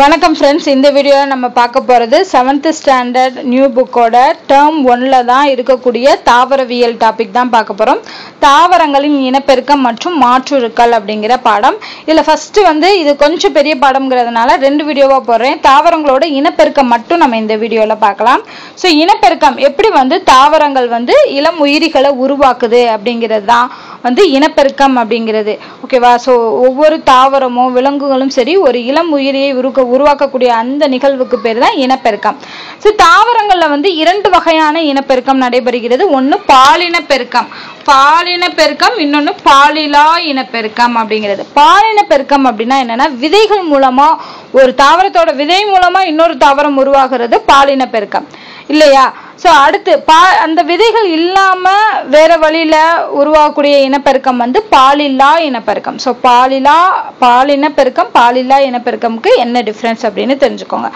வணக்கம் ஃப்ரெண்ட்ஸ் இந்த வீடியோவில் நம்ம பார்க்க போகிறது செவன்த்து ஸ்டாண்டர்ட் நியூ புக்கோட டேர்ம் ஒன்னில் தான் இருக்கக்கூடிய தாவரவியல் டாபிக் தான் பார்க்க போகிறோம் தாவரங்களின் இனப்பெருக்கம் மற்றும் மாற்றுருக்கள் அப்படிங்கிற பாடம். இதில் ஃபஸ்ட்டு வந்து இது கொஞ்சம் பெரிய பாடம்ங்கிறதுனால ரெண்டு வீடியோவாக போடுறேன். தாவரங்களோட இனப்பெருக்கம் மட்டும் நம்ம இந்த வீடியோவில் பார்க்கலாம். ஸோ இனப்பெருக்கம் எப்படி வந்து தாவரங்கள் வந்து இளம் உயிரிகளை உருவாக்குது அப்படிங்கிறது தான் வந்து இனப்பெருக்கம் அப்படிங்கிறது. ஓகேவா ஸோ ஒவ்வொரு தாவரமும் விலங்குகளும் சரி ஒரு இளம் உயிரியை உருக்க உருவாக்கக்கூடிய அந்த நிகழ்வுக்கு பேர் தான் இனப்பெருக்கம். ஸோ தாவரங்களில் வந்து இரண்டு வகையான இனப்பெருக்கம் நடைபெறுகிறது. ஒன்று பாலின பெருக்கம் பாலின பெருக்கம் இன்னொன்று பாலிலா இனப்பெருக்கம் அப்படிங்கிறது. பாலின பெருக்கம் அப்படின்னா என்னன்னா விதைகள் மூலமா ஒரு தாவரத்தோட விதை மூலமா இன்னொரு தாவரம் உருவாகிறது பாலின பெருக்கம் இல்லையா? ஸோ அடுத்து பா அந்த விதைகள் இல்லாமல் வேறு வழியில் உருவாகக்கூடிய இனப்பெருக்கம் வந்து பாலில்லா இனப்பெருக்கம். ஸோ பாலிலா பால் இனப்பெருக்கம் பாலில்லா இனப்பெருக்கம்க்கு என்ன டிஃப்ரென்ஸ் அப்படின்னு தெரிஞ்சுக்கோங்க.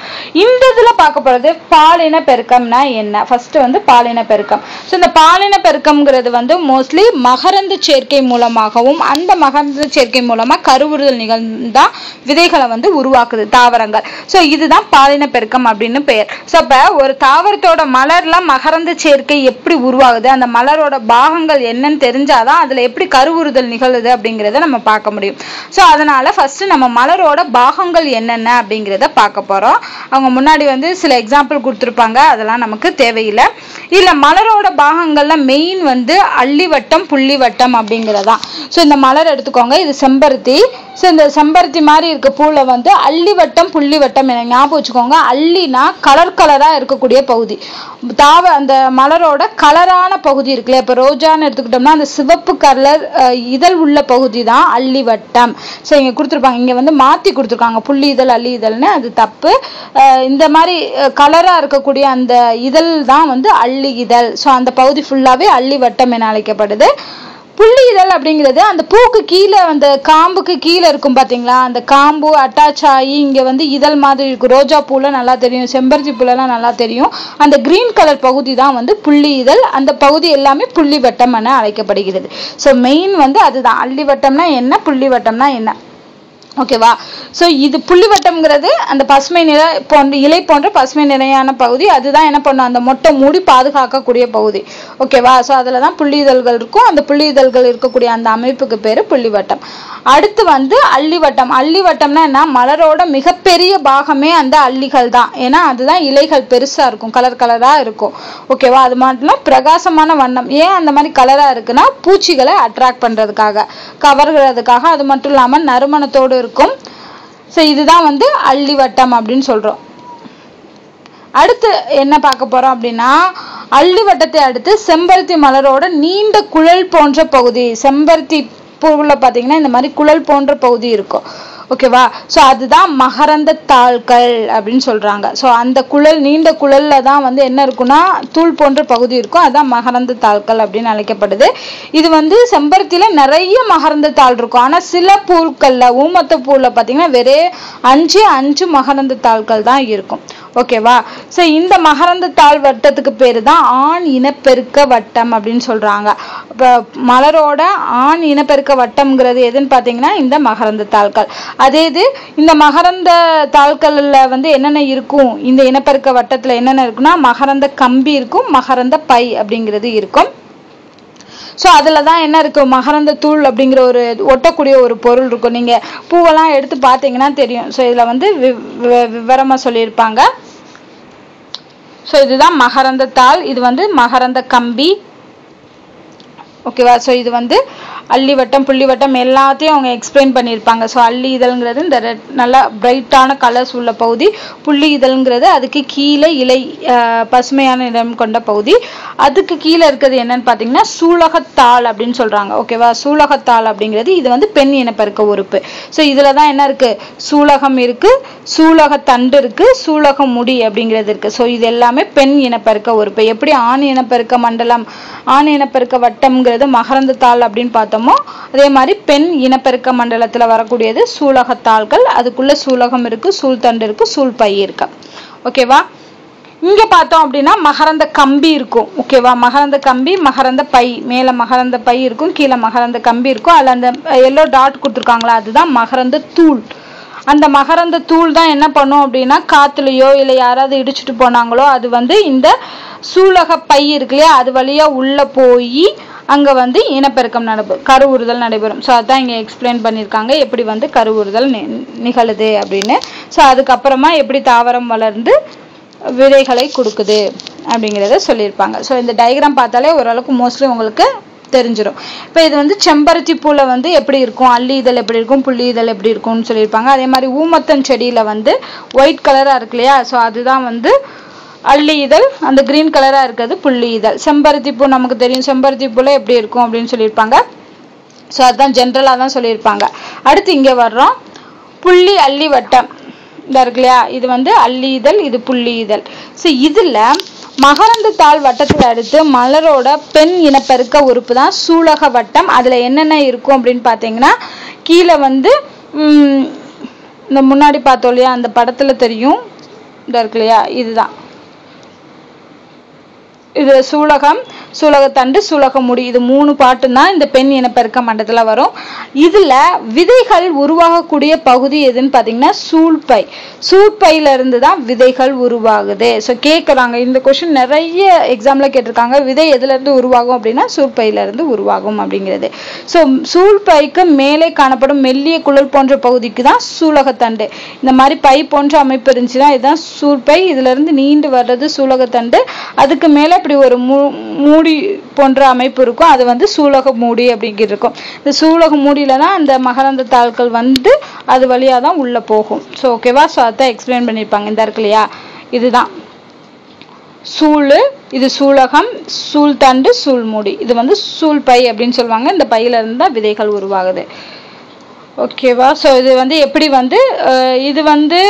இந்த இதில் பார்க்க போகிறது பாலின பெருக்கம்னா என்ன? ஃபஸ்ட்டு வந்து பாலின பெருக்கம் ஸோ இந்த பாலின பெருக்கம்ங்கிறது வந்து மோஸ்ட்லி மகரந்து சேர்க்கை மூலமாகவும் அந்த மகரந்து சேர்க்கை மூலமாக கருவுறுதல் நிகழ்ந்தா விதைகளை வந்து உருவாக்குது தாவரங்கள். ஸோ இதுதான் பாலின பெருக்கம் அப்படின்னு பெயர். ஸோ இப்போ ஒரு தாவரத்தோட மலர் மலர்லாம் மகரந்த சேர்க்கை எப்படி உருவாகுது? அந்த மலரோட பாகங்கள் என்னன்னு தெரிஞ்சாதான் அதுல எப்படி கருவுறுதல் நிகழுது அப்படிங்கிறத நம்ம பார்க்க முடியும். ஸோ அதனால ஃபர்ஸ்ட் நம்ம மலரோட பாகங்கள் என்னென்ன அப்படிங்கிறத பார்க்க போறோம். அவங்க முன்னாடி வந்து சில எக்ஸாம்பிள் கொடுத்துருப்பாங்க. அதெல்லாம் நமக்கு தேவையில்லை. இல்ல மலரோட பாகங்கள்ல மெயின் வந்து அள்ளிவட்டம் புள்ளிவட்டம் அப்படிங்கிறதான் ஸோ இந்த மலர் எடுத்துக்கோங்க. இது செம்பருத்தி. ஸோ இந்த செம்பருத்தி மாதிரி இருக்க பூவில் வந்து அள்ளிவட்டம் புள்ளிவட்டம் என ஞாபகம் வச்சுக்கோங்க. அள்ளினா கலர் கலராக இருக்கக்கூடிய பகுதி. தாவ அந்த மலரோட கலரான பகுதி இருக்குல்ல இப்போ ரோஜான்னு எடுத்துக்கிட்டோம்னா அந்த சிவப்பு கலர் இதழ் உள்ள பகுதி தான் அள்ளிவட்டம் ஸோ இங்கே கொடுத்துருப்பாங்க. இங்கே வந்து மாற்றி கொடுத்துருக்காங்க. புள்ளி இதழ் அள்ளி இதழ்னு அது தப்பு. இந்த மாதிரி கலராக இருக்கக்கூடிய அந்த இதழ் தான் வந்து அள்ளி இதழ். ஸோ அந்த பகுதி ஃபுல்லாகவே அள்ளிவட்டம் என அழைக்கப்படுது. புள்ளி இதழ் அப்படிங்கிறது அந்த பூக்கு கீழே அந்த காம்புக்கு கீழே இருக்கும் பார்த்தீங்களா அந்த காம்பு அட்டாச் ஆகி இங்கே வந்து இதழ் மாதிரி இருக்கும். ரோஜா பூவில் நல்லா தெரியும் செம்பருத்தி பூலெல்லாம் நல்லா தெரியும். அந்த க்ரீன் கலர் பகுதி தான் வந்து புள்ளி இதழ் அந்த பகுதி எல்லாமே புள்ளி வட்டம் என அழைக்கப்படுகிறது. ஸோ மெயின் வந்து அதுதான். அள்ளி வட்டம்னா என்ன புள்ளி வட்டம்னா என்ன? ஓகேவா ஸோ இது புள்ளிவட்டம்ங்கிறது அந்த பசுமை நிற போன்ற இலை போன்ற பசுமை நிறையான பகுதி. அதுதான் என்ன பண்ணும்? அந்த மொட்டை மூடி பாதுகாக்கக்கூடிய பகுதி. ஓகேவா ஸோ அதில் தான் புள்ளி இதழ்கள் இருக்கும். அந்த புள்ளி இதழ்கள் இருக்கக்கூடிய அந்த அமைப்புக்கு பேர் புள்ளிவட்டம். அடுத்து வந்து அள்ளிவட்டம் அள்ளிவட்டம்னா என்ன? மலரோட மிகப்பெரிய பாகமே அந்த அள்ளிகள் தான் ஏன்னா அதுதான் இலைகள் பெருசாக இருக்கும். கலர் கலராக இருக்கும். ஓகேவா அது மட்டும் பிரகாசமான வண்ணம். ஏன் அந்த மாதிரி கலராக இருக்குன்னா பூச்சிகளை அட்ராக்ட் பண்ணுறதுக்காக கவர்கிறதுக்காக. அது மட்டும் இல்லாமல் நறுமணத்தோடு இருக்கும். ஸோ இதுதான் வந்து அள்ளிவட்டம் அப்படின்னு சொல்றோம். அடுத்து என்ன பார்க்க போறோம் அப்படின்னா அள்ளி வட்டத்தை அடுத்து செம்பருத்தி மலரோட நீண்ட குழல் போன்ற பகுதி செம்பருத்தி பூவில் பார்த்தீங்கன்னா இந்த மாதிரி குழல் போன்ற பகுதி இருக்கும். ஓகேவா? ஸோ அதுதான் மகரந்த தாள்கள் அப்படின்னு சொல்கிறாங்க ஸோ அந்த குழல் நீண்ட குழல்ல தான் வந்து என்ன இருக்குன்னா தூள் போன்ற பகுதி இருக்கும். அதான் மகரந்த தாள்கள் அப்படின்னு அழைக்கப்படுது. இது வந்து செம்பருத்தியில் நிறைய மகரந்த தாள் இருக்கும். ஆனால் சில பூக்களில் ஊமத்த பூவில் பார்த்தீங்கன்னா வெறே அஞ்சு அஞ்சு மகரந்த தாள்கள் தான் இருக்கும். ஓகேவா? ஸோ இந்த மகரந்த தாள் வட்டத்துக்கு பேர் தான் ஆண் இனப்பெருக்க வட்டம் அப்படின்னு சொல்கிறாங்க இப்போ மலரோட ஆண் இனப்பெருக்க வட்டம்ங்கிறது எதுன்னு பார்த்தீங்கன்னா இந்த மகரந்த தாள்கள். அதே இது இந்த மகரந்த தாள்களில் வந்து என்னென்ன இருக்கும்? இந்த இனப்பெருக்க வட்டத்தில் என்னென்ன இருக்குன்னா மகரந்த கம்பி இருக்கும் மகரந்த பை அப்படிங்கிறது இருக்கும். ஸோ அதில் தான் என்ன இருக்கு? மகரந்த தூள் அப்படிங்கிற ஒரு ஒட்டக்கூடிய ஒரு பொருள் இருக்கும். நீங்கள் பூவெல்லாம் எடுத்து பார்த்தீங்கன்னா தெரியும். ஸோ இதில் வந்து விவரமாக சொல்லியிருப்பாங்க. ஸோ இதுதான் மகரந்த தாள். இது வந்து மகரந்த கம்பி. ஓகேவா ஸோ இது வந்து அள்ளி வட்டம் புள்ளி வட்டம் எல்லாத்தையும் அவங்க எக்ஸ்பிளைன் பண்ணியிருப்பாங்க. ஸோ அள்ளி இதழ்ங்கிறது இந்த ரெட் நல்லா பிரைட்டான கலர்ஸ் உள்ள பகுதி. புள்ளி இதழ்ங்கிறது அதுக்கு கீழே இலை பசுமையான நிறம் கொண்ட பகுதி. அதுக்கு கீழே இருக்கிறது என்னன்னு பார்த்தீங்கன்னா சூலகத்தாள் அப்படின்னு சொல்கிறாங்க ஓகேவா சூலகத்தாள் அப்படிங்கிறது இது வந்து பெண் இனப்பெருக்க உறுப்பு. ஸோ இதில் தான் என்ன இருக்குது சூலகம் இருக்குது சூலகத்தண்டு இருக்குது சூலகம் சூலக முடி அப்படிங்கிறது இருக்குது ஸோ இது எல்லாமே பெண் இனப்பெருக்க உறுப்பு. எப்படி ஆண் இனப்பெருக்க மண்டலம் ஆண் இனப்பெருக்க வட்டம்ங்கிறது மகரந்த தாள் அப்படின்னு பார்த்தோம் அதே மாதிரி பெண் இனப்பெருக்க மண்டலத்துல வரக்கூடியது சூலகத்தாள்கள். அதுக்குள்ள சூலகம் இருக்கு சூழ்தண்டு இருக்கு சூழ்பை இருக்கு. ஓகேவா இங்க பார்த்தோம் அப்படின்னா மகரந்த கம்பி இருக்கும். ஓகேவா மகரந்த கம்பி மகரந்த பை. மேல மகரந்த பை இருக்கும் கீழே மகரந்த கம்பி இருக்கும். அதுல அந்த எல்லோ டாட் கொடுத்துருக்காங்களா? அதுதான் மகரந்த தூள். அந்த மகரந்த தூள் தான் என்ன பண்ணும் அப்படின்னா காத்துலயோ இல்லை யாராவது இடிச்சிட்டு போனாங்களோ அது வந்து இந்த சூலக பை இருக்கு இல்லையா? அது வழியா உள்ள போய் அங்கே வந்து இனப்பெருக்கம் நடைபெறும் கருவுறுதல் நடைபெறும். ஸோ அதான் இங்கே எக்ஸ்பிளைன் பண்ணியிருக்காங்க எப்படி வந்து கருவுறுதல் நி- நிகழுது அப்படின்னு. ஸோ அதுக்கப்புறமா எப்படி தாவரம் வளர்ந்து விதைகளை கொடுக்குது அப்படிங்கிறத சொல்லியிருப்பாங்க. ஸோ இந்த டயக்ராம் பார்த்தாலே ஓரளவுக்கு மோஸ்ட்லி உங்களுக்கு தெரிஞ்சிடும் இப்போ இது வந்து செம்பருத்தி பூவில் வந்து எப்படி இருக்கும்? அல்லி இதழ் எப்படி இருக்கும்? புள்ளி இதழ் எப்படி இருக்கும்னு சொல்லியிருப்பாங்க. அதே மாதிரி ஊமத்தன் செடியில் வந்து ஒயிட் கலராக இருக்கு இல்லையா? ஸோ அதுதான் வந்து அள்ளி இதழ் அந்த கிரீன் கலராக இருக்கிறது புள்ளி இதழ். செம்பருத்தி பூ நமக்கு தெரியும். செம்பருத்தி பூல எப்படி இருக்கும் அப்படின்னு சொல்லியிருப்பாங்க. ஸோ அதுதான் ஜென்ரலாக தான் சொல்லியிருப்பாங்க. அடுத்து இங்கே வர்றோம். புள்ளி அள்ளி வட்டம். இதாக இருக்கு இல்லையா? இது வந்து அள்ளி இதழ் இது புள்ளி இதழ். ஸோ இதில் மகரந்த தாள் வட்டத்தை அடுத்து மலரோட பெண் இனப்பெருக்க உறுப்பு தான் சூலக வட்டம். அதில் என்னென்ன இருக்கும் அப்படின்னு பார்த்தீங்கன்னா கீழே வந்து இந்த முன்னாடி பார்த்தோம் இல்லையா? அந்த படத்தில் தெரியும். இதாக இருக்கு இல்லையா? இதுதான். இது சூலகம் சூலகத்தண்டு சுலக முடி. இது மூணு பாட்டும் தான் இந்த பெண் இனப்பெருக்க மண்டத்தில் வரும். இதில் விதைகள் உருவாகக்கூடிய பகுதி எதுன்னு பார்த்தீங்கன்னா சூழ்பை சூழ்பையிலிருந்து தான் விதைகள் உருவாகுது. ஸோ கேட்குறாங்க இந்த கொஷின் நிறைய எக்ஸாம்ல கேட்டிருக்காங்க. விதை எதுலேருந்து உருவாகும் அப்படின்னா சூழ்பையிலிருந்து உருவாகும் அப்படிங்கிறது. ஸோ சூழ்பைக்கு மேலே காணப்படும் மெல்லிய குழல் போன்ற பகுதிக்கு தான் சூலகத்தண்டு இந்த மாதிரி பை போன்ற அமைப்பு இருந்துச்சுன்னா இதுதான் சூழ்பை இதுலருந்து நீண்டு வர்றது சூலகத்தண்டு அதுக்கு மேலே இப்படி ஒரு மூ மூடி போன்ற அமைப்பு இருக்கும். அது வந்து சூலக மூடி அப்படிங்கிறது இருக்கும். இந்த சூலக மூடியில தான் அந்த மகரந்த தாள்கள் வந்து அது வழியா தான் உள்ளே போகும். ஸோ ஓகேவா ஸோ அதான் எக்ஸ்பிளைன் பண்ணியிருப்பாங்க இந்த இருக்கு இல்லையா? இதுதான். சூளு இது சூலகம் சூழ்தண்டு சூழ்மூடி இது வந்து சூழ்பை அப்படின்னு சொல்லுவாங்க. இந்த பையில இருந்து தான் விதைகள் உருவாகுது. ஓகேவா ஸோ இது வந்து எப்படி வந்து இது வந்து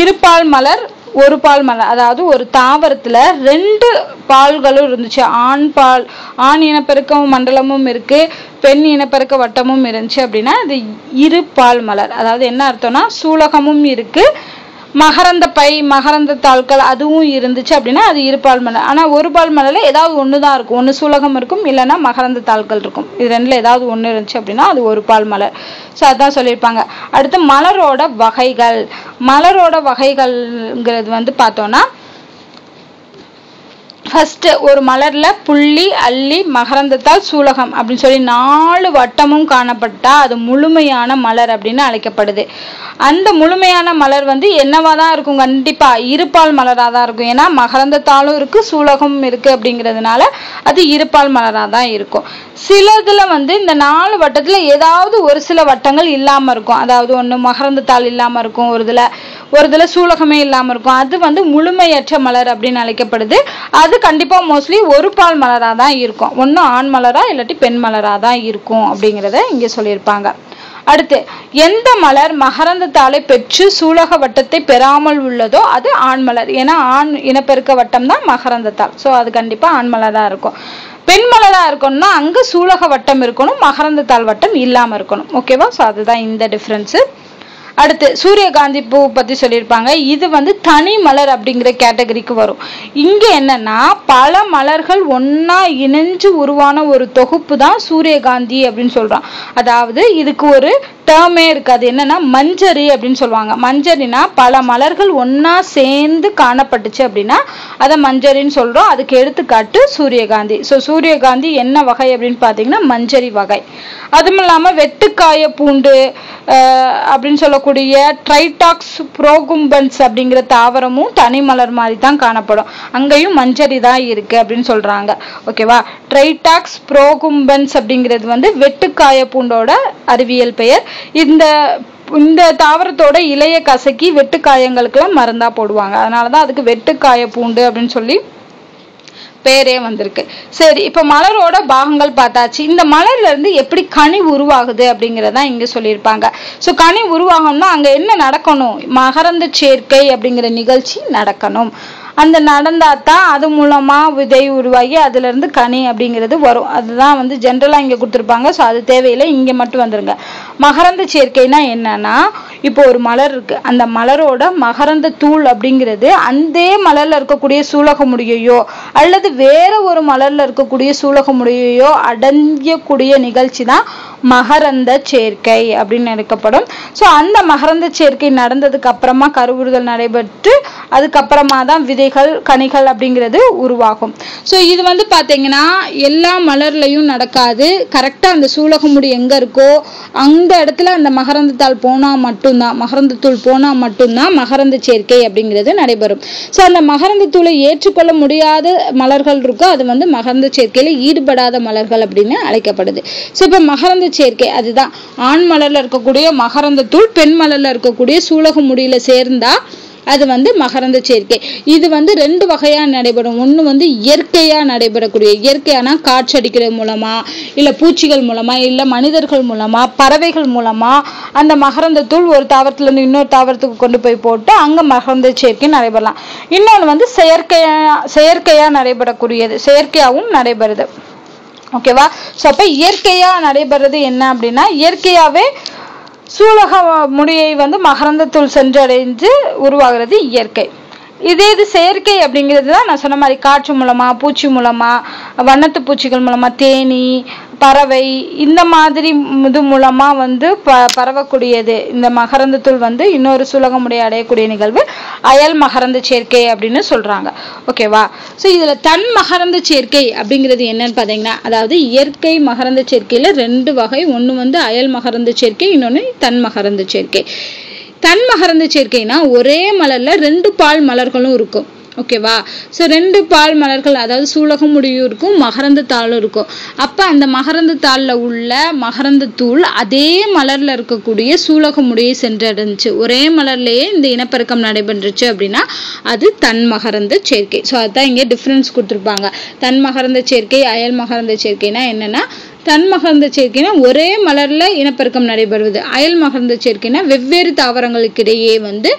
இருபால் மலர் ஒரு பால் மலர் அதாவது ஒரு தாவரத்துல ரெண்டு பால்களும் இருந்துச்சு. ஆண் பால் ஆண் இனப்பெருக்க மண்டலமும் இருக்கு பெண் இனப்பெருக்க வட்டமும் இருந்துச்சு அப்படின்னா இது இரு பால் மலர். அதாவது என்ன அர்த்தம்னா சூலகமும் இருக்கு மகரந்த பை மகரந்த தாள்கள் அதுவும் இருந்துச்சு அப்படின்னா அது இருபால் மலை. ஆனால் ஒரு பால் மலையில் ஏதாவது ஒன்று தான் இருக்கும். ஒன்று சூலகம் இருக்கும் இல்லைன்னா மகரந்த தாள்கள் இருக்கும். இது ரெண்டில் ஏதாவது ஒன்று இருந்துச்சு அப்படின்னா அது ஒரு பால் மலை. ஸோ அதான் சொல்லியிருப்பாங்க. அடுத்து மலரோட வகைகள். மலரோட வகைகள்ங்கிறது வந்து பார்த்தோன்னா ஃபஸ்ட்டு ஒரு மலரில் புள்ளி அள்ளி மகரந்தத்தால் சூலகம் அப்படின்னு சொல்லி நாலு வட்டமும் காணப்பட்டால் அது முழுமையான மலர் அப்படின்னு அழைக்கப்படுது. அந்த முழுமையான மலர் வந்து என்னவாக தான் இருக்கும்? கண்டிப்பாக இருபால் மலராக தான் இருக்கும். ஏன்னா மகரந்தத்தாலும் இருக்குது சூலகமும் இருக்குது அப்படிங்கிறதுனால அது இருப்பால் மலராக தான் இருக்கும். சிலதில் வந்து இந்த நாலு வட்டத்தில் ஏதாவது ஒரு சில வட்டங்கள் இல்லாமல் இருக்கும். அதாவது ஒன்று மகரந்தத்தாள் இல்லாமல் இருக்கும் ஒரு இதில் ஒரு இதில் சூலகமே இல்லாமல் இருக்கும். அது வந்து முழுமையற்ற மலர் அப்படின்னு அழைக்கப்படுது. அது கண்டிப்பாக மோஸ்ட்லி ஒரு பால் மலராக தான் இருக்கும். ஒன்றும் ஆண் மலராக இல்லாட்டி பெண் மலராக தான் இருக்கும் அப்படிங்கிறத இங்கே சொல்லியிருப்பாங்க. அடுத்து எந்த மலர் மகரந்தத்தாளை பெற்று சூலக வட்டத்தை பெறாமல் உள்ளதோ அது ஆண் மலர். ஏன்னா ஆண் இனப்பெருக்க வட்டம் தான் மகரந்தத்தாள் ஸோ அது கண்டிப்பாக ஆண் மலராக இருக்கும். பெண் மலராக இருக்கணும்னா அங்கே சூலக வட்டம் இருக்கணும் மகரந்தத்தாள் வட்டம் இல்லாமல் இருக்கணும். ஓகேவா ஸோ அதுதான் இந்த டிஃப்ரென்ஸு அடுத்து சூரியகாந்தி பூ பத்தி சொல்லியிருப்பாங்க. இது வந்து தனி மலர் அப்படிங்கிற கேட்டகரிக்கு வரும். இங்க என்னன்னா பல மலர்கள் ஒன்றா இணைஞ்சு உருவான ஒரு தொகுப்பு தான் சூரியகாந்தி அப்படின்னு சொல்றோம் அதாவது இதுக்கு ஒரு டேர்மே இருக்காது. என்னன்னா மஞ்சரி அப்படின்னு சொல்லுவாங்க. மஞ்சரினா பல மலர்கள் ஒன்றா சேர்ந்து காணப்பட்டுச்சு அப்படின்னா அதை மஞ்சரின்னு சொல்றோம். அதுக்கு எடுத்துக்காட்டு சூரியகாந்தி. ஸோ சூரியகாந்தி என்ன வகை அப்படின்னு பார்த்தீங்கன்னா மஞ்சரி வகை. அதுவும் இல்லாமல் வெட்டுக்காய பூண்டு அப்படின்னு சொல்லக்கூடிய ட்ரைடாக்ஸ் புரோகும்பன்ஸ் அப்படிங்கிற தாவரமும் தனி மலர் மாதிரி தான் காணப்படும். அங்கேயும் மஞ்சரி தான் இருக்கு அப்படின்னு சொல்றாங்க. ஓகேவா ட்ரைடாக்ஸ் புரோகும்பன்ஸ் அப்படிங்கிறது வந்து வெட்டுக்காய பூண்டோட அறிவியல் பெயர். இந்த இந்த தாவரத்தோட இலைய கசக்கி வெட்டுக்காயங்களுக்கெல்லாம் மருந்தா போடுவாங்க. அதனாலதான் அதுக்கு வெட்டுக்காய பூண்டு அப்படின்னு சொல்லி பேரே வந்திருக்கு. சரி இப்ப மலரோட பாகங்கள் பார்த்தாச்சு. இந்த மலர்ல இருந்து எப்படி கனி உருவாகுது அப்படிங்கறத இங்க சொல்லியிருப்பாங்க. சோ கனி உருவாகணும்னா அங்க என்ன நடக்கணும்? மகரந்த சேர்க்கை அப்படிங்கிற நிகழ்ச்சி நடக்கணும். அந்த நடந்தால் தான் அது மூலமாக விதை உருவாகி அதுலேருந்து கனி அப்படிங்கிறது வரும். அதுதான் வந்து ஜென்ரலாக இங்கே கொடுத்துருப்பாங்க. ஸோ அது தேவையில்லை. இங்கே மட்டும் வந்துருங்க. மகரந்த சேர்க்கைனா என்னன்னா இப்போ ஒரு மலர் இருக்கு. அந்த மலரோட மகரந்த தூள் அப்படிங்கிறது அந்த மலர்ல இருக்கக்கூடிய சூலக முடியையோ அல்லது வேற ஒரு மலர்ல இருக்கக்கூடிய சூலக முடியையோ அடையக்கூடிய நிகழ்ச்சி தான் மகரந்த சேர்க்கை அப்படின்னு எடுக்கப்படும். ஸோ அந்த மகரந்த சேர்க்கை நடந்ததுக்கு அப்புறமா கருவுறுதல் நடைபெற்று அதுக்கப்புறமா தான் விதைகள் கனிகள் அப்படிங்கிறது உருவாகும். ஸோ இது வந்து பார்த்தீங்கன்னா எல்லா மலர்லையும் நடக்காது. கரெக்டாக அந்த சூலகமுடி எங்கே இருக்கோ அந்த இடத்துல அந்த மகரந்தத்தாள் போனால் மட்டும்தான் மகரந்தத்தூள் போனால் மட்டும்தான் மகரந்த சேர்க்கை அப்படிங்கிறது நடைபெறும். ஸோ அந்த மகரந்தத்தூளை ஏற்றுக்கொள்ள முடியாத மலர்கள் இருக்கோ அது வந்து மகரந்த சேர்க்கையில் ஈடுபடாத மலர்கள் அப்படின்னு அழைக்கப்படுது. ஸோ இப்போ மகரந்த சேர்க்கை அதுதான். ஆண் மலரில் இருக்கக்கூடிய மகரந்தத்தூள் பெண் மலரில் இருக்கக்கூடிய சூலகமுடியில் சேர்ந்தால் அது வந்து மகரந்த சேர்க்கை. இது வந்து ரெண்டு வகையா நடைபெறும். ஒன்று வந்து இயற்கையா நடைபெறக்கூடிய இயற்கையானா காற்றடிக்கிறது மூலமா இல்ல பூச்சிகள் மூலமா இல்லை மனிதர்கள் மூலமா பறவைகள் மூலமா அந்த மகரந்தத்தூள் ஒரு தாவரத்துல இருந்து இன்னொரு தாவரத்துக்கு கொண்டு போய் போட்டு அங்க மகரந்த சேர்க்கை நடைபெறலாம். இன்னொன்று வந்து செயற்கையா செயற்கையா நடைபெறக்கூடியது. செயற்கையாகவும் நடைபெறுது. ஓகேவா? ஸோ அப்போ இயற்கையாக நடைபெறது என்ன அப்படின்னா இயற்கையாகவே சூலக முடியை வந்து மகரந்தத்துள் சென்றடைஞ்சு உருவாகிறது இயற்கை. இதே இது செயற்கை அப்படிங்கிறது தான் நான் சொன்ன மாதிரி காற்று மூலமா பூச்சி மூலமா வண்ணத்து பூச்சிகள் மூலமா தேனி பறவை இந்த மாதிரி இது மூலமா வந்து ப பரவக்கூடியது. இந்த மகரந்தத்துள் வந்து இன்னொரு சுலகமுடைய அடையக்கூடிய நிகழ்வு அயல் மகரந்த சேர்க்கை அப்படின்னு சொல்றாங்க. ஓகேவா ஸோ இதுல தன் மகரந்த சேர்க்கை அப்படிங்கிறது என்னன்னு பார்த்தீங்கன்னா அதாவது இயற்கை மகரந்த சேர்க்கையில ரெண்டு வகை. ஒன்று வந்து அயல் மகரந்த சேர்க்கை இன்னொன்று தன் மகரந்த சேர்க்கை. தன் மகரந்த சேர்க்கைனா ஒரே மலர்ல ரெண்டு பால் மலர்களும் இருக்கும். ஓகேவா ஸோ ரெண்டு பால் மலர்கள் அதாவது சூலகம் முடியும் இருக்கும் மகரந்த தாளும் இருக்கும். அப்போ அந்த மகரந்த தாளில் உள்ள மகரந்த தூள் அதே மலரில் இருக்கக்கூடிய சூலக முடியை சென்றடைஞ்சுச்சு. ஒரே மலர்லேயே இந்த இனப்பெருக்கம் நடைபெற்றுச்சு அப்படின்னா அது தன் மகரந்த சேர்க்கை. ஸோ அதுதான் இங்கே டிஃப்ரென்ஸ் கொடுத்துருப்பாங்க. தன் மகரந்த சேர்க்கை அயல் மகரந்த சேர்க்கைனா என்னன்னா தன் மகர்ந்த சேர்க்கைனா ஒரே மலர்ல இனப்பெருக்கம் நடைபெறுவது. அயல் மகர்ந்த சேர்க்கைனா வெவ்வேறு தாவரங்களுக்கிடையே வந்து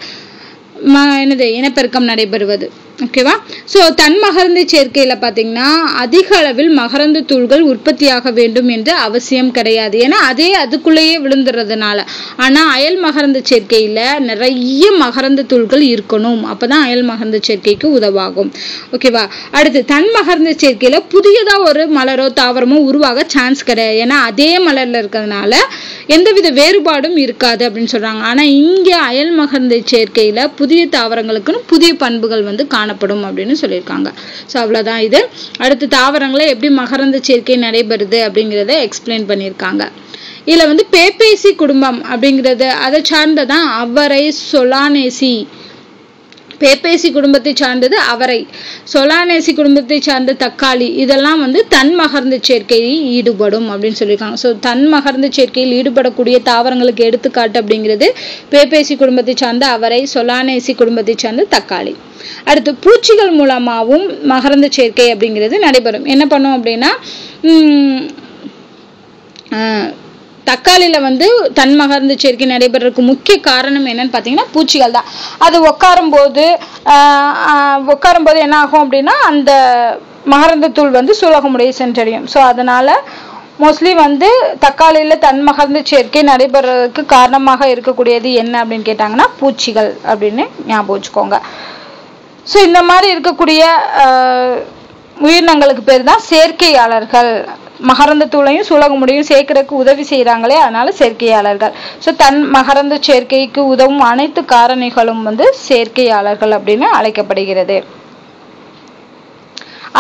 ம என்னது இனப்பெருக்கம் நடைபெறுவது. ஓகேவா? ஸோ தன்மகரந்த சேர்க்கையில் பார்த்தீங்கன்னா அதிக அளவில் மகரந்த தூள்கள் உற்பத்தியாக வேண்டும் என்று அவசியம் கிடையாது. ஏன்னா அதே அதுக்குள்ளேயே விழுந்துறதுனால. ஆனால் அயல் மகரந்த சேர்க்கையில் நிறைய மகரந்த தூள்கள் இருக்கணும். அப்போ தான் அயல் மகரந்த சேர்க்கைக்கு உதவாகும். ஓகேவா? அடுத்து தன் மகரந்த சேர்க்கையில் புதியதாக ஒரு மலரோ தாவரமோ உருவாக சான்ஸ் கிடையாது. ஏன்னா அதே மலரில் இருக்கிறதுனால எந்தவித வேறுபாடும் இருக்காது அப்படின்னு சொல்கிறாங்க ஆனால் இங்கே அயல் மகரந்த சேர்க்கையில் புதிய தாவரங்களுக்குன்னு புதிய பண்புகள் வந்து காணப்படும் அப்படின்னு சொல்லியிருக்காங்க. ஸோ அவ்வளவுதான் இது. அடுத்து தாவரங்களை எப்படி மகரந்த சேர்க்கை நடைபெறுது அப்படிங்கிறத எக்ஸ்பிளைன் பண்ணியிருக்காங்க. இதுல வந்து பேப்பேசி குடும்பம் அப்படிங்கிறது அதை சார்ந்ததான் அவரை சொலானேசி பேப்பேசி குடும்பத்தை சார்ந்தது அவரை சொலானேசி குடும்பத்தை சார்ந்த தக்காளி இதெல்லாம் வந்து தன் மகர்ந்த சேர்க்கையில் ஈடுபடும் அப்படின்னு சொல்லியிருக்காங்க. ஸோ தன் மகர்ந்த சேர்க்கையில் ஈடுபடக்கூடிய தாவரங்களுக்கு எடுத்துக்காட்டு அப்படிங்கிறது பேப்பேசி குடும்பத்தை சார்ந்த அவரை சொலானேசி குடும்பத்தை சார்ந்த தக்காளி. அடுத்து பூச்சிகள் மூலமாகவும் மகரந்த சேர்க்கை அப்படிங்கிறது நடைபெறும். என்ன பண்ணும் அப்படின்னா தக்காளியில் வந்து தன்மகர்ந்து சேர்க்கை நடைபெறதுக்கு முக்கிய காரணம் என்னன்னு பார்த்தீங்கன்னா பூச்சிகள் தான். அது உட்காரும் போது உட்காரும் போது என்ன ஆகும் அப்படின்னா அந்த மகரந்த தூள் வந்து சூலகமுடைய சென்றடையும். ஸோ அதனால் மோஸ்ட்லி வந்து தக்காளியில் தன்மகர்ந்து சேர்க்கை நடைபெறதுக்கு காரணமாக இருக்கக்கூடியது என்ன அப்படின்னு கேட்டாங்கன்னா பூச்சிகள் அப்படின்னு ஞாபகம் வச்சுக்கோங்க. ஸோ இந்த மாதிரி இருக்கக்கூடிய உயிரினங்களுக்கு பேர் தான் செயற்கையாளர்கள் மகரந்த தூளையும் சூலகமுடையும் சேர்க்கறதுக்கு உதவி செய்கிறாங்களே அதனால சேர்க்கையாளர்கள். ஸோ தன் மகரந்த சேர்க்கைக்கு உதவும் அனைத்து காரணிகளும் வந்து சேர்க்கையாளர்கள் அப்படின்னு அழைக்கப்படுகிறது.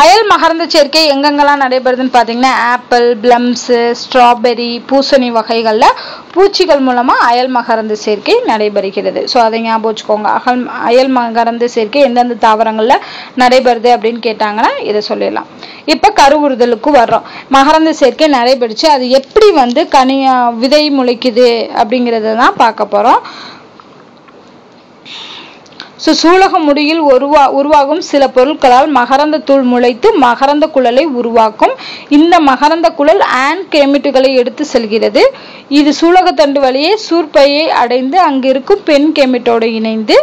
அயல் மகரந்த சேர்க்கை எங்கெங்கெல்லாம் நடைபெறுதுன்னு பார்த்தீங்கன்னா ஆப்பிள் பிளம்ஸு ஸ்ட்ராபெரி பூசணி வகைகளில் பூச்சிகள் மூலமாக அயல் மகரந்து சேர்க்கை நடைபெறுகிறது. ஸோ அதை ஞாபகம் வச்சுக்கோங்க. அகல் அயல் மகரந்து சேர்க்கை எந்தெந்த தாவரங்களில் நடைபெறுது அப்படின்னு கேட்டாங்கன்னா இதை சொல்லிடலாம். இப்போ கருவுறுதலுக்கு வர்றோம். மகரந்த சேர்க்கை நடைபெறுச்சு அது எப்படி வந்து கனியா விதை முளைக்குது அப்படிங்கிறத தான் பார்க்க போகிறோம் ஸோ சூலக முடியில் உருவா உருவாகும் சில பொருட்களால் மகரந்த தூள் முளைத்து மகரந்த குழலை உருவாக்கும். இந்த மகரந்த குழல் ஆன் கேமிட்டுகளை எடுத்து செல்கிறது. இது சூலகத்தண்டு வழியே சூர்பையை அடைந்து அங்கிருக்கும் பெண் கேமிட்டோடு இணைந்து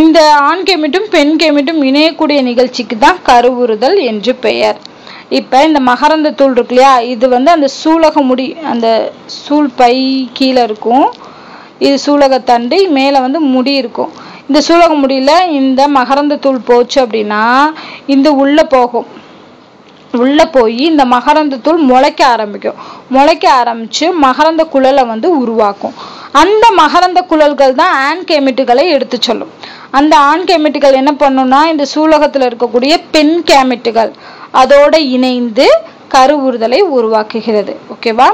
இந்த ஆண் கேமிட்டும் பெண் கேமிட்டும் இணையக்கூடிய நிகழ்ச்சிக்கு தான் கருவுறுதல் என்று பெயர். இப்போ இந்த மகரந்த தூள் இருக்கு இல்லையா இது வந்து அந்த சூலக முடி அந்த சூல் பை கீழே இருக்கும். இது சூலகத்தண்டு மேலே வந்து முடி இருக்கும். இந்த சூலக முடியில இந்த மகரந்த தூள் போச்சு அப்படின்னா இந்த உள்ள போகும். உள்ள போய் இந்த மகரந்த தூள் முளைக்க ஆரம்பிக்கும். முளைக்க ஆரம்பிச்சு மகரந்த குழலை வந்து உருவாக்கும். அந்த மகரந்த குழல்கள் தான் ஆண் கேமிட்டுகளை எடுத்து சொல்லும். அந்த ஆண் கேமிட்டுகள் என்ன பண்ணும்னா இந்த சூலகத்துல இருக்கக்கூடிய பெண் கேமிட்டுகள் அதோட இணைந்து கருவுறுதலை உருவாக்குகிறது. ஓகேவா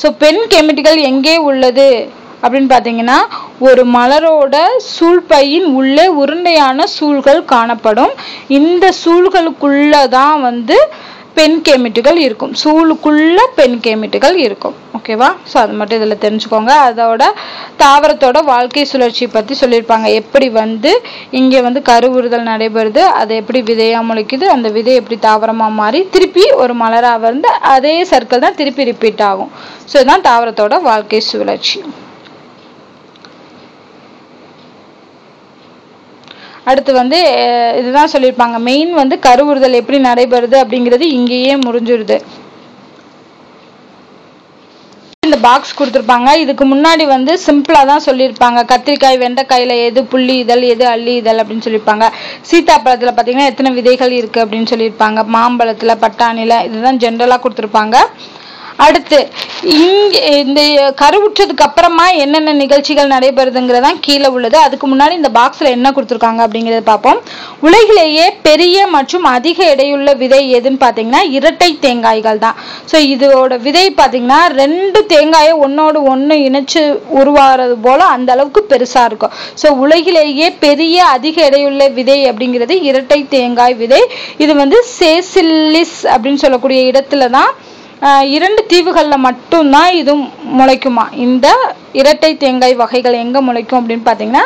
ஸோ பெண் கெமிட்டுகள் எங்கே உள்ளது? அப்படின்னு பார்த்தீங்கன்னா ஒரு மலரோட சூழ்பையின் உள்ளே உருண்டையான சூழ்கள் காணப்படும். இந்த சூழ்களுக்குள்ள தான் வந்து பெண் கேமிட்டுகள் இருக்கும். சூழுக்குள்ள பெண் கேமிட்டுகள் இருக்கும். ஓகேவா ஸோ அது மட்டும் இதில் தெரிஞ்சுக்கோங்க. அதோட தாவரத்தோட வாழ்க்கை சுழற்சி பற்றி சொல்லியிருப்பாங்க. எப்படி வந்து இங்கே வந்து கருவுறுதல் நடைபெறுது அதை எப்படி விதையாக முளைக்குது அந்த விதை எப்படி தாவரமாக மாறி திருப்பி ஒரு மலராக வந்து அதே சர்க்கிள் தான் திருப்பி ரிப்பீட் ஆகும். ஸோ இதுதான் தாவரத்தோட வாழ்க்கை சுழற்சி. அடுத்து வந்து இதுதான் சொல்லியிருப்பாங்க. மெயின் வந்து கருவுறுதல் எப்படி நடைபெறுது அப்படிங்கிறது இங்கேயே முடிஞ்சிருது. இந்த பாக்ஸ் கொடுத்துருப்பாங்க. இதுக்கு முன்னாடி வந்து சிம்பிளா தான் சொல்லியிருப்பாங்க. கத்திரிக்காய் வெண்டைக்காயில எது புள்ளி இதழ் எது அள்ளி இதழ் அப்படின்னு சொல்லியிருப்பாங்க. சீத்தாப்பழத்தில் பாத்தீங்கன்னா எத்தனை விதைகள் இருக்கு அப்படின்னு சொல்லியிருப்பாங்க. மாம்பழத்துல பட்டாணில இதுதான் ஜென்ரலாக கொடுத்துருப்பாங்க. அடுத்து இங்கே இந்த கருவுற்றதுக்கு அப்புறமா என்னென்ன நிகழ்ச்சிகள் நடைபெறுதுங்கிறதான் கீழே உள்ளது. அதுக்கு முன்னாடி இந்த பாக்ஸில் என்ன கொடுத்துருக்காங்க அப்படிங்கிறத பார்ப்போம். உலகிலேயே பெரிய மற்றும் அதிக எடையுள்ள விதை எதுன்னு பார்த்தீங்கன்னா இரட்டை தேங்காய்கள் தான். ஸோ இதோட விதை பார்த்தீங்கன்னா ரெண்டு தேங்காயை ஒன்றோடு ஒன்று இணைச்சு உருவாகிறது போல் அந்த அளவுக்கு பெருசாக இருக்கும். ஸோ உலகிலேயே பெரிய அதிக எடையுள்ள விதை அப்படிங்கிறது இரட்டை தேங்காய் விதை. இது வந்து சேசில்லிஸ் அப்படின்னு சொல்லக்கூடிய இடத்துல தான் இரண்டு தீவுகளில் மட்டும்தான் இது முளைக்குமா? இந்த இரட்டை தேங்காய் வகைகள் எங்கே முளைக்கும் அப்படின்னு பார்த்தீங்கன்னா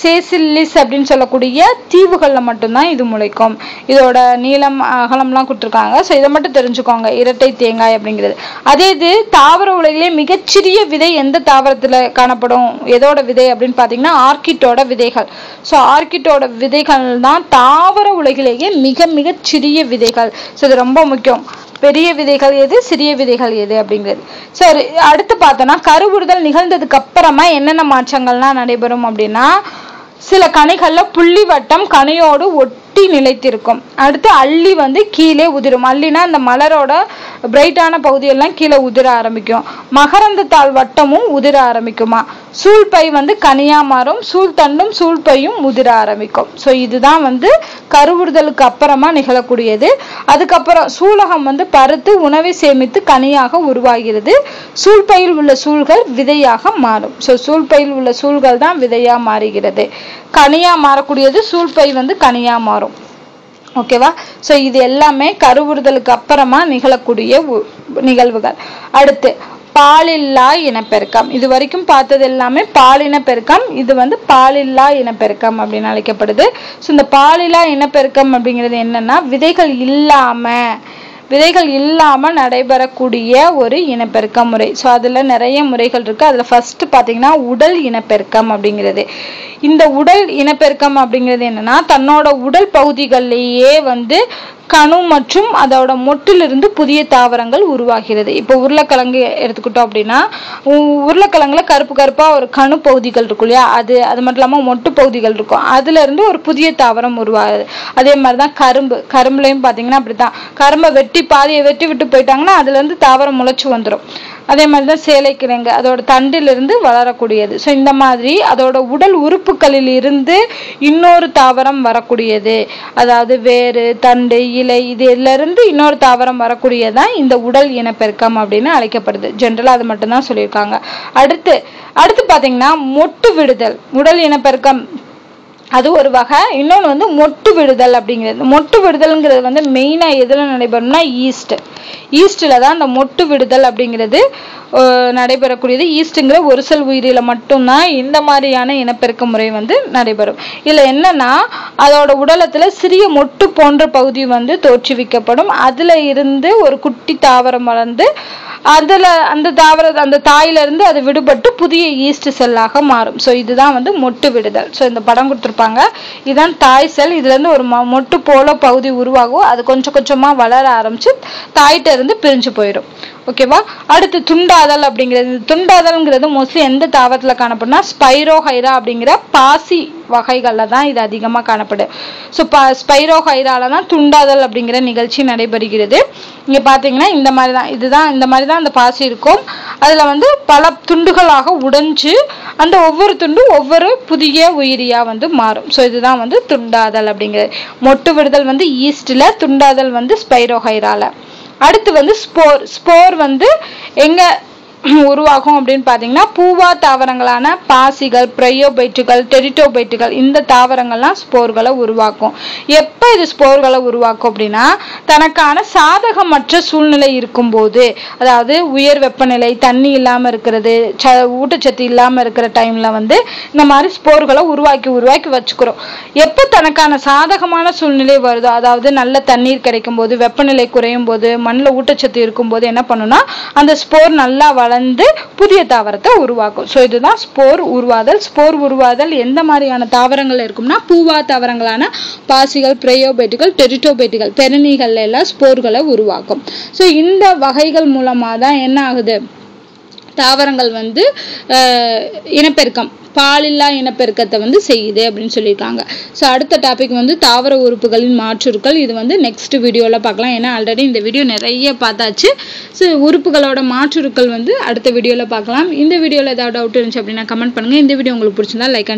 சேசில்லிஸ் அப்படின்னு சொல்லக்கூடிய தீவுகளில் மட்டும்தான் இது முளைக்கும். இதோட நீளம் அகலம்லாம் கொடுத்துருக்காங்க. ஸோ இதை மட்டும் தெரிஞ்சுக்கோங்க இரட்டை தேங்காய் அப்படிங்கிறது. அதே இது தாவர உலகிலே மிகச்சிறிய விதை எந்த தாவரத்தில் காணப்படும்? எதோட விதை அப்படின்னு பார்த்தீங்கன்னா ஆர்கிட்டோட விதைகள். ஸோ ஆர்கிட்டோட விதைகள் தான் தாவர உலகிலேயே மிக மிக சிறிய விதைகள். ஸோ இது ரொம்ப முக்கியம். பெரிய விதைகள் எது சிறிய விதைகள் எது அப்படிங்கிறது. சரி அடுத்து பார்த்தோன்னா கருவுறுதல் நிகழ்ந்ததுக்கு அப்புறமா என்னென்ன மாற்றங்கள்லாம் நடைபெறும் அப்படின்னா சில கனைகளில் புள்ளி வட்டம் கனியோடு ஒட்டி நிலைத்திருக்கும். அடுத்து அள்ளி வந்து கீழே உதிரும். அள்ளினா அந்த மலரோட பிரைட்டான பகுதியெல்லாம் கீழே உதிர ஆரம்பிக்கும். மகரந்த தாள் வட்டமும் உதிர ஆரம்பிக்குமா? சூழ்பை வந்து கனியா மாறும் சூழ்தண்டும் சூழ்பையும் முதிர ஆரம்பிக்கும். ஸோ இதுதான் வந்து கருவுறுதலுக்கு அப்புறமா நிகழக்கூடியது. அதுக்கப்புறம் சூலகம் வந்து பருத்து உணவை சேமித்து கனியாக உருவாகிறது. சூழ்பையில் உள்ள சூழ்கள் விதையாக மாறும். ஸோ சூழ்பையில் உள்ள சூழ்கள் தான் விதையா மாறுகிறது. கனியா மாறக்கூடியது சூழ்பை வந்து கனியா மாறும். ஓகேவா ஸோ இது எல்லாமே கருவுறுதலுக்கு அப்புறமா நிகழக்கூடிய உ- நிகழ்வுகள். அடுத்து பாலில்லா இனப்பெருக்கம். இது வரைக்கும் பார்த்தது எல்லாமே பாலின பெருக்கம். இது வந்து பாலில்லா இனப்பெருக்கம் அப்படின்னு அழைக்கப்படுது. ஸோ இந்த பாலில்லா இனப்பெருக்கம் அப்படிங்கிறது என்னன்னா விதைகள் இல்லாம விதைகள் இல்லாமல் நடைபெறக்கூடிய ஒரு இனப்பெருக்க முறை. ஸோ அதில் நிறைய முறைகள் இருக்குது அதில் ஃபஸ்ட்டு பார்த்தீங்கன்னா உடல் இனப்பெருக்கம் அப்படிங்கிறது. இந்த உடல் இனப்பெருக்கம் அப்படிங்கிறது என்னன்னா தன்னோட உடல் பகுதிகளிலேயே வந்து கணு மற்றும் அதோட மொட்டிலிருந்து புதிய தாவரங்கள் உருவாகிறது. இப்போ உருளைக்கிழங்கு எடுத்துக்கிட்டோம் அப்படின்னா உ- உருளைக்கிழங்குல கருப்பு கருப்பாக ஒரு கணு பகுதிகள் இருக்கும் இல்லையா? அது அது மட்டும் இல்லாமல் மொட்டு பகுதிகள் இருக்கும். அதுலேருந்து ஒரு புதிய தாவரம் உருவாகுது. அதே மாதிரி தான் கரும்பு. கரும்புலையும் அப்படி தான் கரும்பை வெட்டி பாதியை வெட்டி விட்டு போயிட்டாங்கன்னா அதுல இருந்து தாவரம் முளைச்சி வந்துடும் அதே மாதிரி தான் சேலைக்கிழங்கு அதோட தண்டிலிருந்து வளரக்கூடியது. ஸோ இந்த மாதிரி அதோட உடல் உறுப்புகளில் இருந்து இன்னொரு தாவரம் வரக்கூடியது. அதாவது வேறு தண்டு இலை இது எல்லாருந்து இன்னொரு தாவரம் வரக்கூடியதான் இந்த உடல் இனப்பெருக்கம் அப்படின்னு அழைக்கப்படுது. ஜென்ரலாக அது மட்டும்தான் சொல்லியிருக்காங்க. அடுத்து அடுத்து பார்த்தீங்கன்னா மொட்டு விடுதல் உடல் இனப்பெருக்கம். அது ஒரு வகை. இன்னொன்று வந்து மொட்டு விடுதல் அப்படிங்கிறது. மொட்டு விடுதல்ங்கிறது வந்து மெயினாக எதில் நடைபெறும்னா ஈஸ்ட் ஈஸ்டில் தான் அந்த மொட்டு விடுதல் அப்படிங்கிறது நடைபெறக்கூடியது. ஈஸ்ட்டுங்கிற ஒரு செல் உயிரியில் மட்டும்தான் இந்த மாதிரியான இனப்பெருக்க முறை வந்து நடைபெறும். இதில் என்னன்னா அதோட உடலத்தில் சிறிய மொட்டு போன்ற பகுதி வந்து தோற்றுவிக்கப்படும். அதில் இருந்து ஒரு குட்டி தாவரம் வளர்ந்து அதில் அந்த தாவர அந்த தாயிலிருந்து அது விடுபட்டு புதிய ஈஸ்ட் செல்லாக மாறும். ஸோ இதுதான் வந்து மொட்டு விடுதல். ஸோ இந்த படம் கொடுத்துருப்பாங்க. இதுதான் தாய் செல். இதுலேருந்து ஒரு மொட்டு போல பகுதி உருவாகும். அது கொஞ்சம் கொஞ்சமாக வளர ஆரம்பிச்சு தாய்கிட்ட இருந்து பிரிஞ்சு போயிடும். ஓகேவா? அடுத்து துண்டாதல் அப்படிங்கிறது. துண்டாதல்ங்கிறது மோஸ்ட்லி எந்த தாவரத்தில் காணப்படும்னா ஸ்பைரோஹைரா அப்படிங்கிற பாசி வகைகளில் தான் இது அதிகமாக காணப்படும் ஸோ ப ஸ்பைரோஹைரால தான் துண்டாதல் அப்படிங்கிற நிகழ்ச்சி நடைபெறுகிறது. இங்கே பார்த்தீங்கன்னா இந்த மாதிரி தான் இதுதான் இந்த மாதிரி தான் அந்த பாசி இருக்கும். அதில் வந்து பல துண்டுகளாக உடைஞ்சு அந்த ஒவ்வொரு துண்டும் ஒவ்வொரு புதிய உயிரியாக வந்து மாறும். ஸோ இதுதான் வந்து துண்டாதல் அப்படிங்கிறது. மொட்டு விடுதல் வந்து ஈஸ்டில் துண்டாதல் வந்து ஸ்பைரோஹைரால அடுத்து வந்து ஸ்போர் ஸ்போர் வந்து எங்கே உருவாகும் அப்படின்னு பார்த்தீங்கன்னா பூவா தாவரங்களான பாசிகள் ப்ரையோபைட்டுகள் டெரிட்டோபைட்டுகள் இந்த தாவரங்கள்லாம் ஸ்போர்களை உருவாக்கும். எப்போ இது ஸ்போர்களை உருவாக்கும் அப்படின்னா தனக்கான சாதகமற்ற சூழ்நிலை இருக்கும்போது அதாவது உயர் வெப்பநிலை தண்ணி இல்லாமல் இருக்கிறது ச ஊட்டச்சத்து இல்லாமல் இருக்கிற டைமில் வந்து இந்த மாதிரி ஸ்போர்களை உருவாக்கி உருவாக்கி வச்சுக்கிறோம். எப்போ தனக்கான சாதகமான சூழ்நிலை வருதோ அதாவது நல்ல தண்ணீர் கிடைக்கும் போது வெப்பநிலை குறையும் போது மண்ணில் ஊட்டச்சத்து இருக்கும்போது என்ன பண்ணுன்னா அந்த ஸ்போர் நல்லா வளர்ந்து புதிய தாவரத்தை உருவாக்கும். ஸோ இதுதான் ஸ்போர் உருவாதல். ஸ்போர் உருவாதல் எந்த மாதிரியான தாவரங்கள் இருக்கும்னா பூவா தாவரங்களான பாசிகள் பிரயோபேட்டுகள் டெரிட்டோபேட்டுகள் பெருணிகள் எல்லாம் ஸ்போர்களை உருவாக்கும். ஸோ இந்த வகைகள் மூலமாக தான் என்ன ஆகுது? தாவரங்கள் வந்து இனப்பெருக்கம். பாலில்லா இனப்பெருக்கத்தை வந்து செய்யுது அப்படின்னு சொல்லியிருக்காங்க. ஸோ அடுத்த டாபிக் வந்து தாவர உறுப்புகளின் மாற்றுருக்கள். இது வந்து நெக்ஸ்ட் வீடியோவில் பார்க்கலாம். ஏன்னா ஆல்ரெடி இந்த வீடியோ நிறைய பார்த்தாச்சு. ஸோ உறுப்புகளோட மாற்றுருக்கள் வந்து அடுத்த வீடியோவில் பார்க்கலாம். இந்த வீடியோவில் ஏதாவது டவுட் இருந்துச்சு அப்படின்னா கமெண்ட் பண்ணுங்கள் இந்த வீடியோ உங்களுக்கு பிடிச்சிருந்தா லைக்